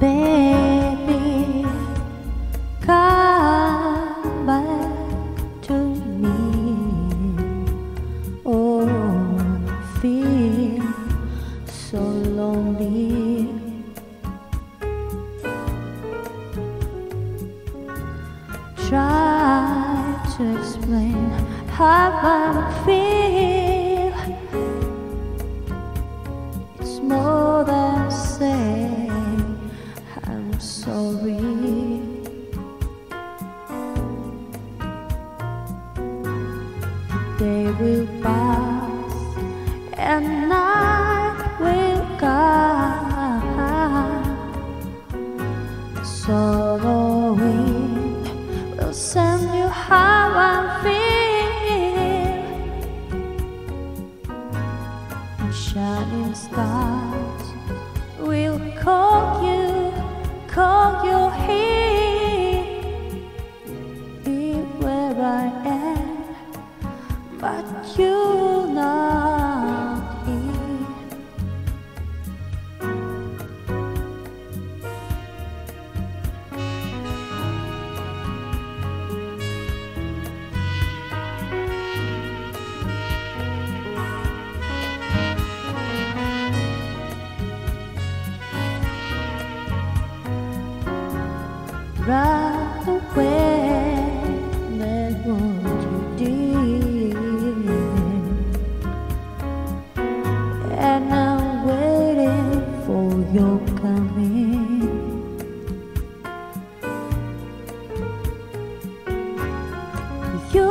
Baby, come back to me. Oh, I feel so lonely. Try to explain how I feel. Day will pass and night will come. Sorrowing will send you how I feel. And shining stars you're not. Right away, Yócame. You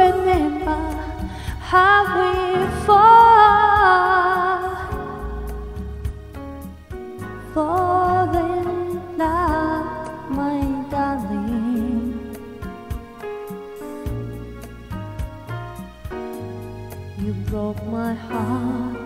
remember how we fall, fall in love, my darling. You broke my heart.